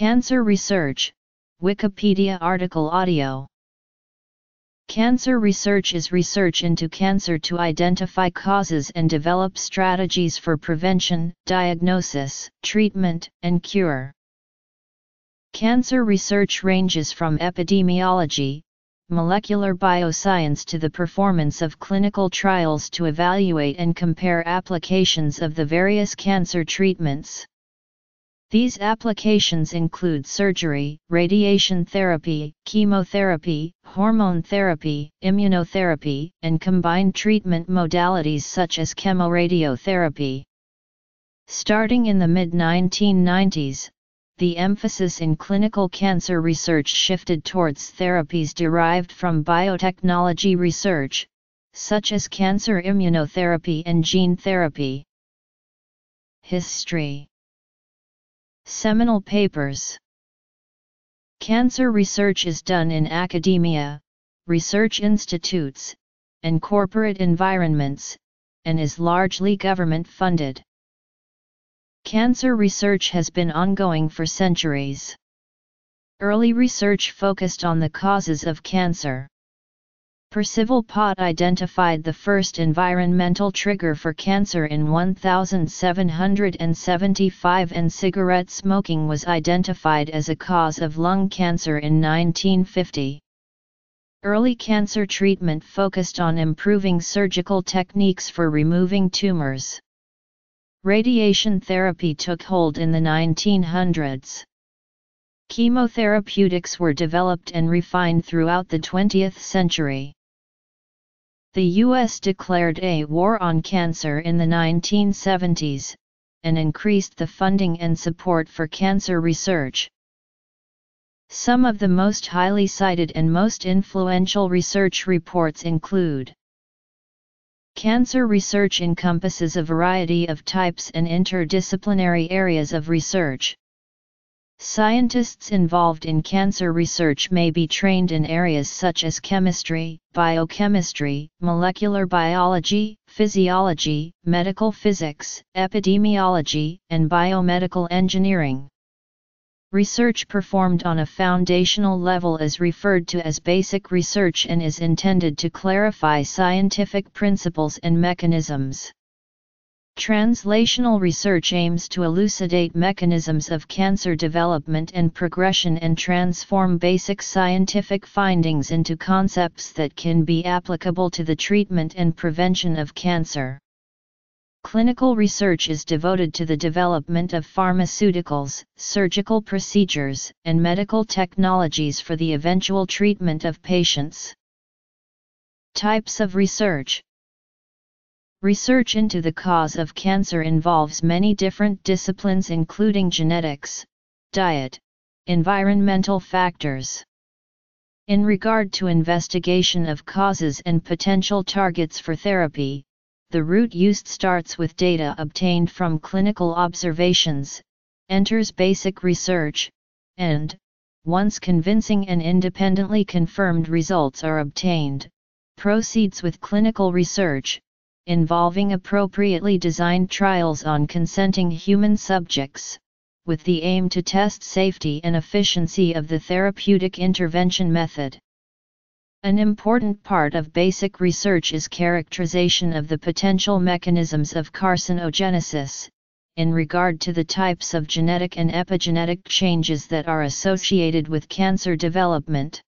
Cancer Research, Wikipedia article audio. Cancer research is research into cancer to identify causes and develop strategies for prevention, diagnosis, treatment, and cure. Cancer research ranges from epidemiology, molecular bioscience to the performance of clinical trials to evaluate and compare applications of the various cancer treatments. These applications include surgery, radiation therapy, chemotherapy, hormone therapy, immunotherapy, and combined treatment modalities such as chemoradiotherapy. Starting in the mid-1990s, the emphasis in clinical cancer research shifted towards therapies derived from biotechnology research, such as cancer immunotherapy and gene therapy. History Seminal papers Cancer research is done in academia, research institutes, and corporate environments, and is largely government funded. Cancer research has been ongoing for centuries. Early research focused on the causes of cancer. Percival Pott identified the first environmental trigger for cancer in 1775 and cigarette smoking was identified as a cause of lung cancer in 1950. Early cancer treatment focused on improving surgical techniques for removing tumors. Radiation therapy took hold in the 1900s. Chemotherapeutics were developed and refined throughout the 20th century. The U.S. declared a war on cancer in the 1970s, and increased the funding and support for cancer research. Some of the most highly cited and most influential research reports include Cancer research encompasses a variety of types and interdisciplinary areas of research. Scientists involved in cancer research may be trained in areas such as chemistry, biochemistry, molecular biology, physiology, medical physics, epidemiology, and biomedical engineering. Research performed on a foundational level is referred to as basic research and is intended to clarify scientific principles and mechanisms. Translational research aims to elucidate mechanisms of cancer development and progression and transform basic scientific findings into concepts that can be applicable to the treatment and prevention of cancer. Clinical research is devoted to the development of pharmaceuticals, surgical procedures, and medical technologies for the eventual treatment of patients. Types of research Research into the cause of cancer involves many different disciplines including genetics, diet, environmental factors. In regard to investigation of causes and potential targets for therapy, the route used starts with data obtained from clinical observations, enters basic research, and, once convincing and independently confirmed results are obtained, proceeds with clinical research, involving appropriately designed trials on consenting human subjects, with the aim to test safety and efficiency of the therapeutic intervention method. An important part of basic research is characterization of the potential mechanisms of carcinogenesis, in regard to the types of genetic and epigenetic changes that are associated with cancer development.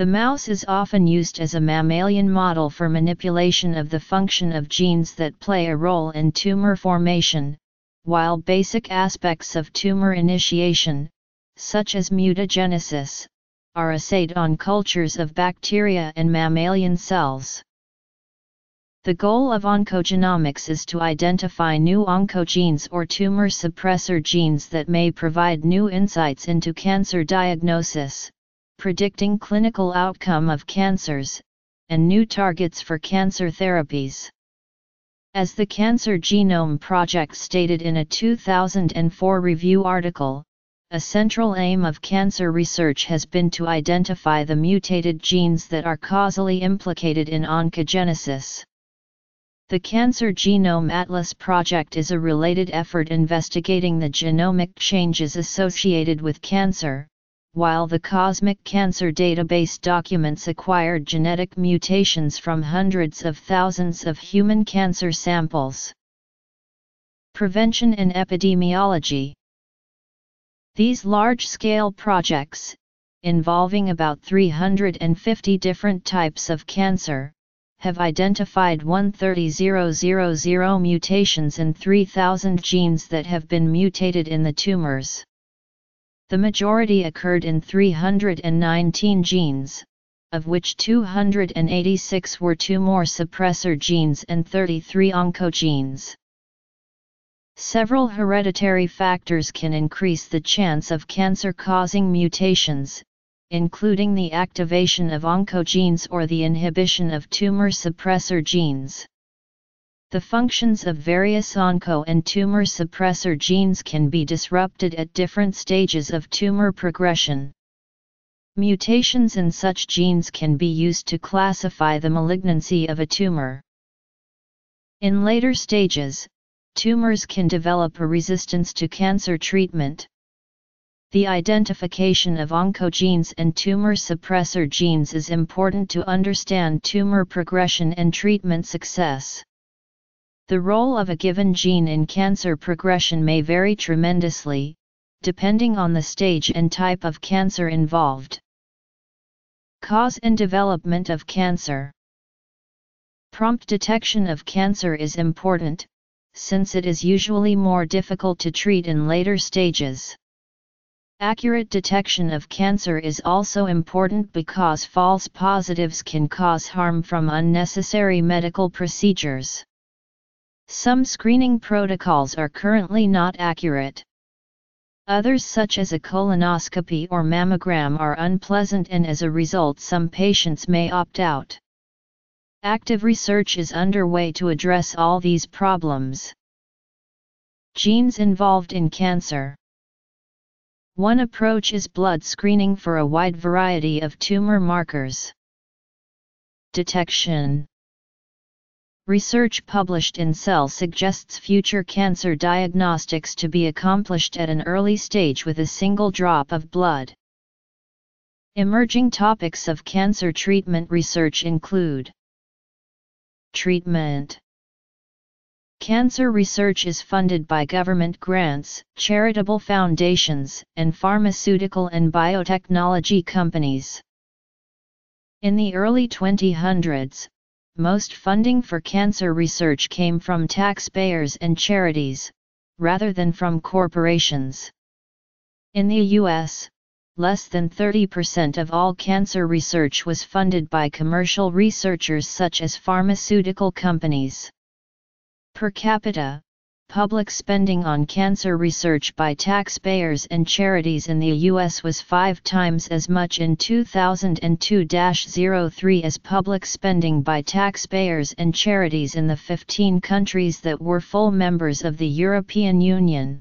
The mouse is often used as a mammalian model for manipulation of the function of genes that play a role in tumor formation, while basic aspects of tumor initiation, such as mutagenesis, are assayed on cultures of bacteria and mammalian cells. The goal of oncogenomics is to identify new oncogenes or tumor suppressor genes that may provide new insights into cancer diagnosis, predicting clinical outcome of cancers, and new targets for cancer therapies. As the Cancer Genome Project stated in a 2004 review article, a central aim of cancer research has been to identify the mutated genes that are causally implicated in oncogenesis. The Cancer Genome Atlas project is a related effort investigating the genomic changes associated with cancer, while the Cosmic Cancer Database documents acquired genetic mutations from hundreds of thousands of human cancer samples. Prevention and Epidemiology These large-scale projects, involving about 350 different types of cancer, have identified 130,000 mutations in 3,000 genes that have been mutated in the tumors. The majority occurred in 319 genes, of which 286 were tumor suppressor genes and 33 oncogenes. Several hereditary factors can increase the chance of cancer-causing mutations, including the activation of oncogenes or the inhibition of tumor suppressor genes. The functions of various onco and tumor suppressor genes can be disrupted at different stages of tumor progression. Mutations in such genes can be used to classify the malignancy of a tumor. In later stages, tumors can develop a resistance to cancer treatment. The identification of oncogenes and tumor suppressor genes is important to understand tumor progression and treatment success. The role of a given gene in cancer progression may vary tremendously, depending on the stage and type of cancer involved. Cause and development of cancer Prompt detection of cancer is important, since it is usually more difficult to treat in later stages. Accurate detection of cancer is also important because false positives can cause harm from unnecessary medical procedures. Some screening protocols are currently not accurate. Others such as a colonoscopy or mammogram are unpleasant and as a result some patients may opt out. Active research is underway to address all these problems. Genes involved in cancer one approach is blood screening for a wide variety of tumor markers. Detection Research published in Cell suggests future cancer diagnostics to be accomplished at an early stage with a single drop of blood. Emerging topics of cancer treatment research include Treatment Cancer research is funded by government grants, charitable foundations, and pharmaceutical and biotechnology companies. In the early 2000s, most funding for cancer research came from taxpayers and charities, rather than from corporations. In the U.S., less than 30% of all cancer research was funded by commercial researchers such as pharmaceutical companies. Per capita, public spending on cancer research by taxpayers and charities in the U.S. was five times as much in 2002-03 as public spending by taxpayers and charities in the 15 countries that were full members of the European Union.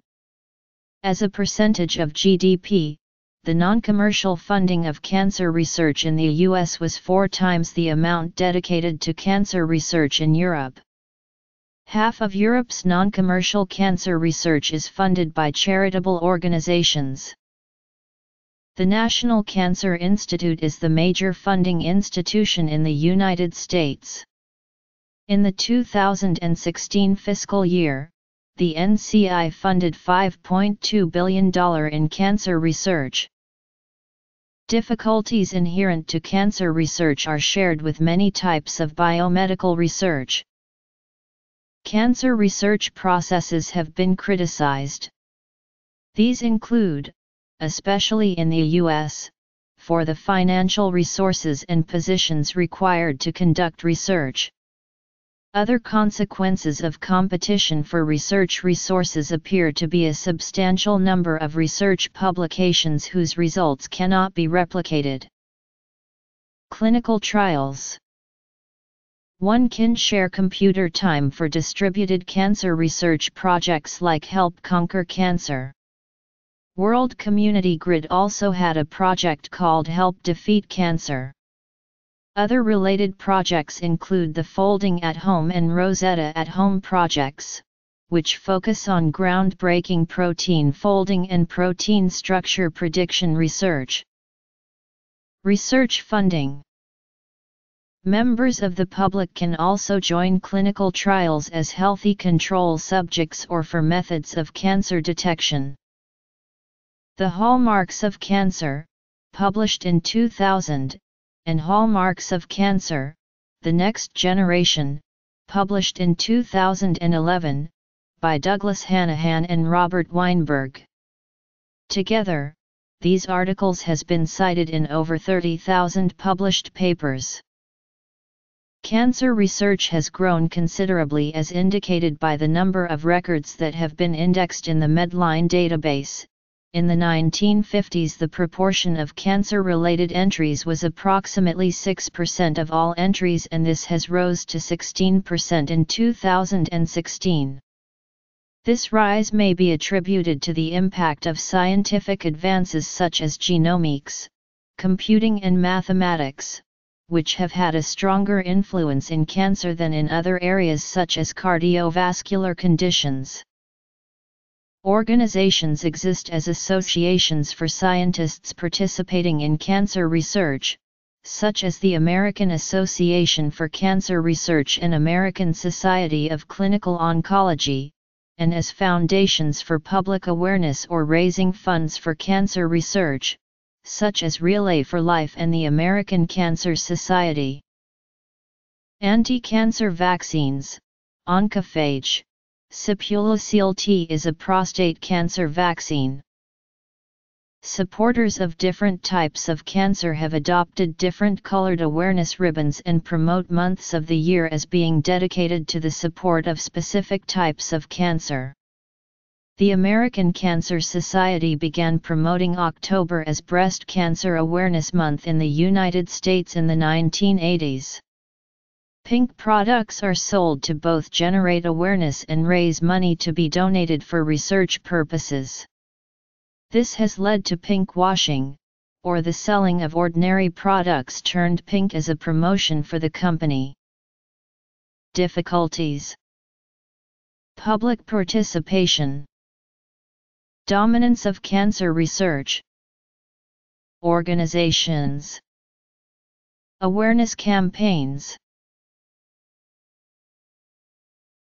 As a percentage of GDP, the non-commercial funding of cancer research in the U.S. was four times the amount dedicated to cancer research in Europe. Half of Europe's non-commercial cancer research is funded by charitable organizations. The National Cancer Institute is the major funding institution in the United States. In the 2016 fiscal year, the NCI funded $5.2 billion in cancer research. Difficulties inherent to cancer research are shared with many types of biomedical research. Cancer research processes have been criticized. These include, especially in the U.S., for the financial resources and positions required to conduct research. Other consequences of competition for research resources appear to be a substantial number of research publications whose results cannot be replicated. Clinical trials one can share computer time for distributed cancer research projects like Help Conquer Cancer. World Community Grid also had a project called Help Defeat Cancer. Other related projects include the Folding at Home and Rosetta at Home projects, which focus on groundbreaking protein folding and protein structure prediction research. Research funding Members of the public can also join clinical trials as healthy control subjects or for methods of cancer detection. The Hallmarks of Cancer, published in 2000, and Hallmarks of Cancer, The Next Generation, published in 2011, by Douglas Hanahan and Robert Weinberg. Together, these articles has been cited in over 30,000 published papers. Cancer research has grown considerably as indicated by the number of records that have been indexed in the Medline database. In the 1950s the proportion of cancer-related entries was approximately 6% of all entries and this has rose to 16% in 2016. This rise may be attributed to the impact of scientific advances such as genomics, computing and mathematics, which have had a stronger influence in cancer than in other areas such as cardiovascular conditions. Organizations exist as associations for scientists participating in cancer research, such as the American Association for Cancer Research and American Society of Clinical Oncology, and as foundations for public awareness or raising funds for cancer research, such as Relay for Life and the American Cancer Society. Anti-cancer vaccines, Oncophage, Sipuleucel T is a prostate cancer vaccine. Supporters of different types of cancer have adopted different colored awareness ribbons and promote months of the year as being dedicated to the support of specific types of cancer. The American Cancer Society began promoting October as Breast Cancer Awareness Month in the United States in the 1980s. Pink products are sold to both generate awareness and raise money to be donated for research purposes. This has led to pink washing, or the selling of ordinary products turned pink as a promotion for the company. Difficulties Public participation Dominance of cancer research. Organizations. Awareness campaigns